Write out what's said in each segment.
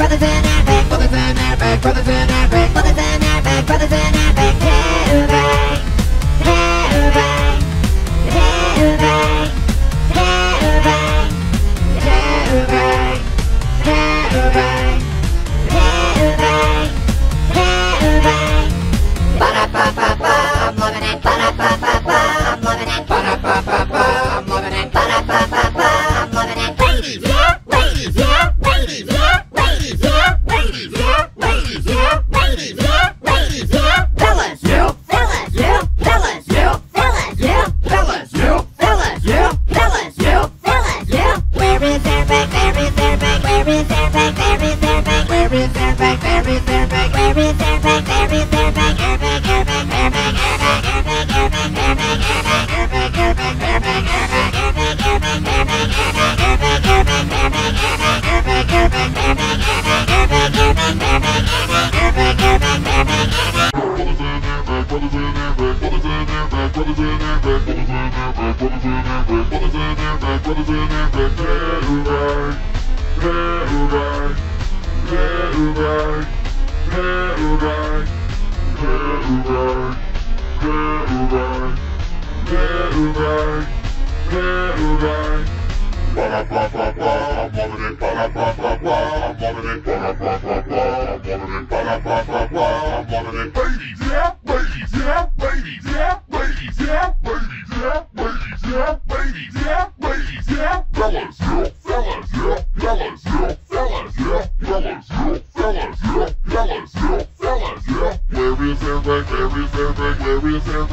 Brother Van Erbeck, Brother Van Erbeck, Brother Van Erbeck. Living in the Tailbag, Tailbag, Tailbag, Tailbag, Tailbag, Tailbag, Tailbag, Tailbag. Para pa pa pa, I'm loving it. Pa pa pa, I'm loving it. Pa pa pa, I'm loving it. Pa pa pa, I'm loving it. Ladies, yeah, ladies, yeah, ladies, yeah, ladies, yeah, ladies, yeah, ladies, yeah, ladies, yeah.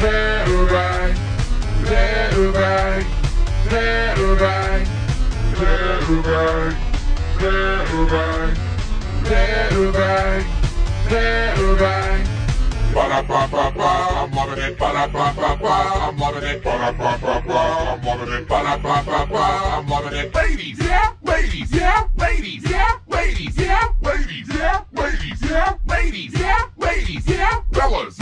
little. Ba da ba ba ba, I'm loving it. Ba da ba ba ba, I'm loving it. Ba da ba ba ba, I'm loving it. Ba da ba ba ba, I'm loving it. Ladies, yeah, ladies, yeah, ladies, yeah, ladies, yeah, ladies, yeah, ladies, yeah, ladies, yeah, fellas.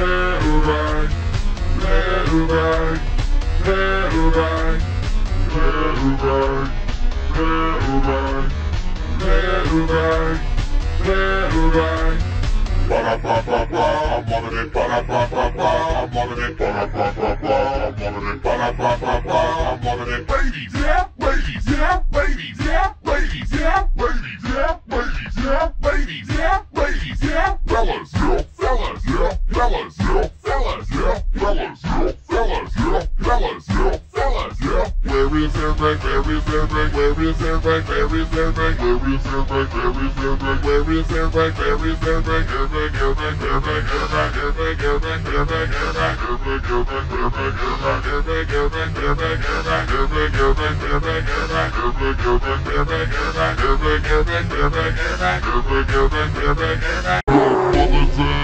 Mailbag, I'm it. I'm it. I'm it. I'm it. Ladies, yeah, ladies, yeah, ladies, yeah, ladies, yeah, ladies, yeah, ladies, yeah, ladies, yeah. Airbag, airbag, airbag.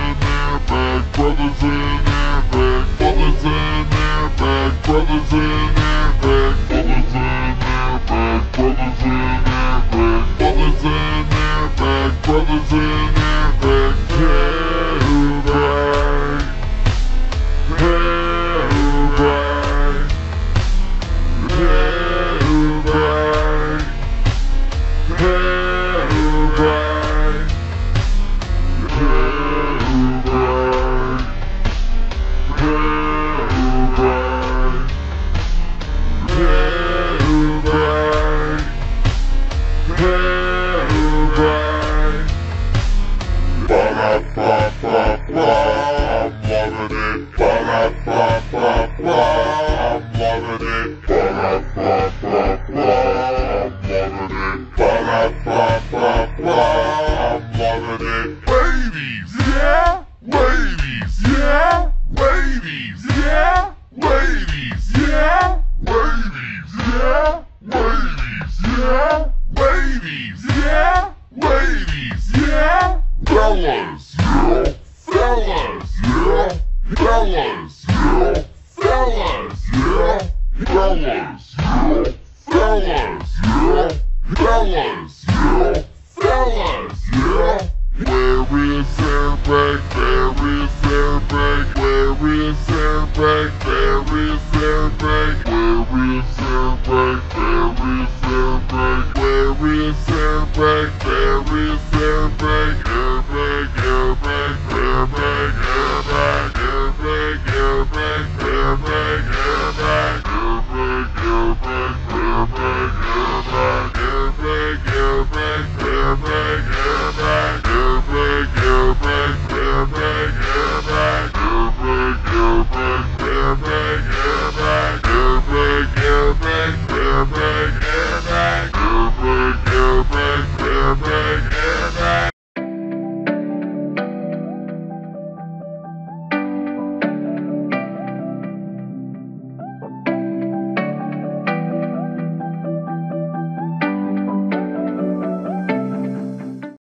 Break.